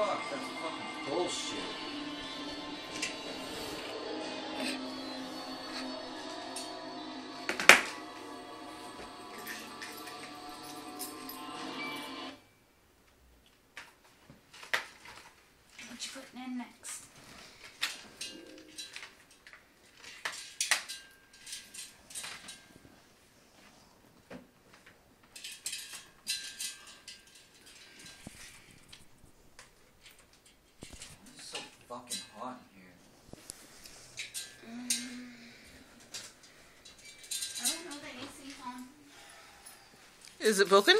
fuck? That's fucking bullshit. What you putting in next? Is it broken?